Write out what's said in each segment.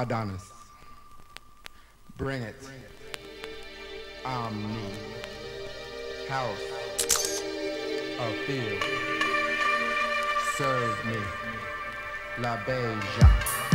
Adonis. Bring it. Omni. House. A field. Serve me. LaBeija.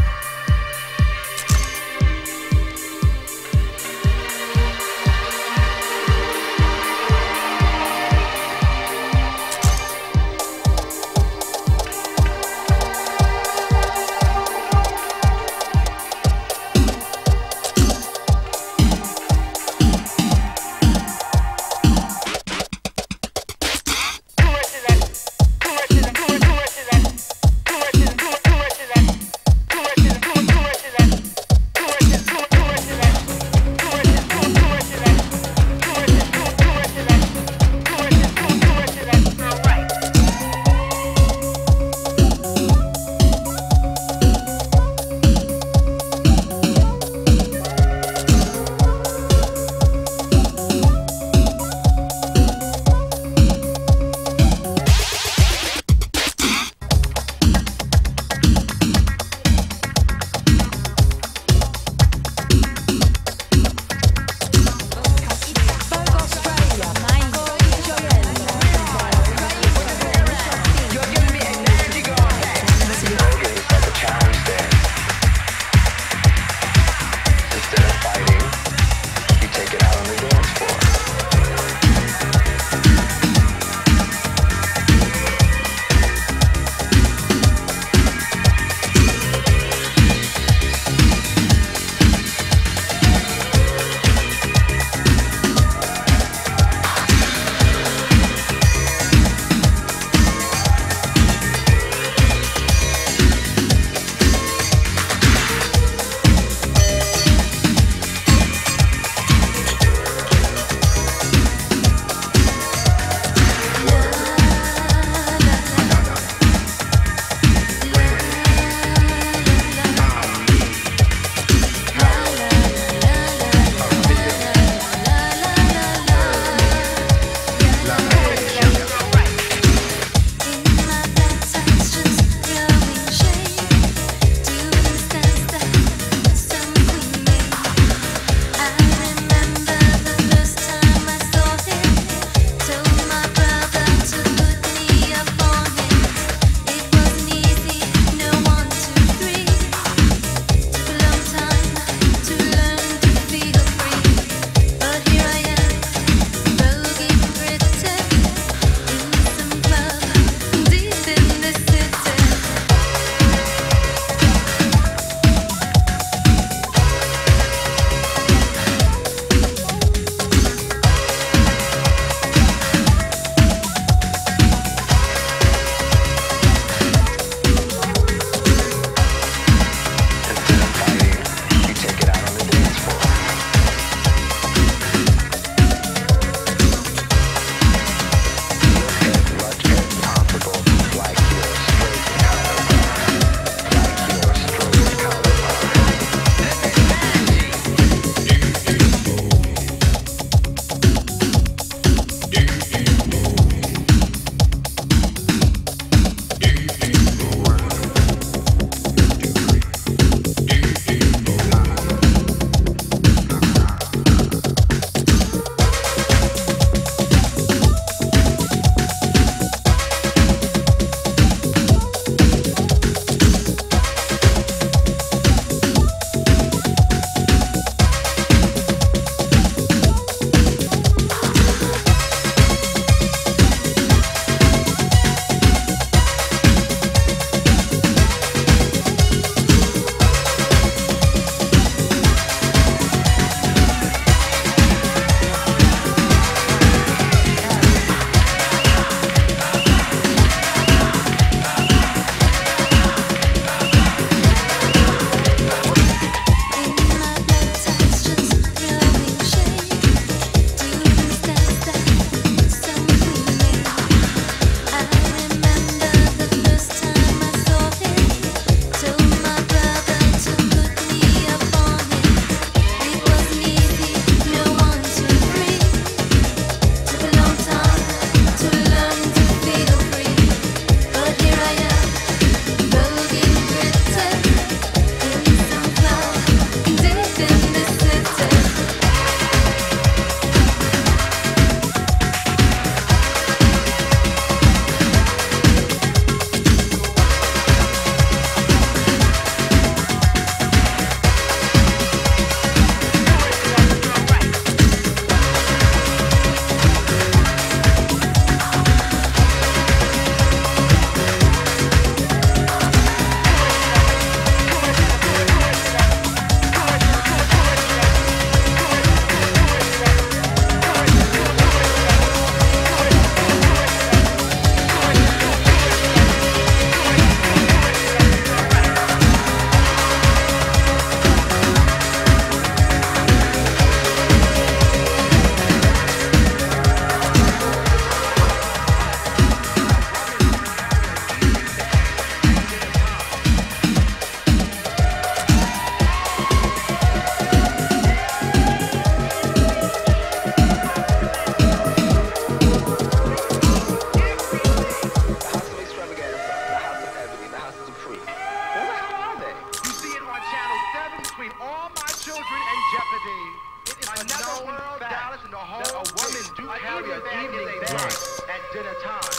my children in jeopardy. It is Another world fact Dallas in the whole that a woman do have your evening bag right. at dinner time.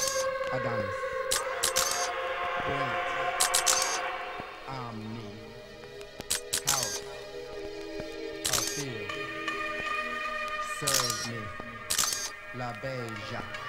Adonis. Grant. Omni. House. Althea. Serve me. LaBeija.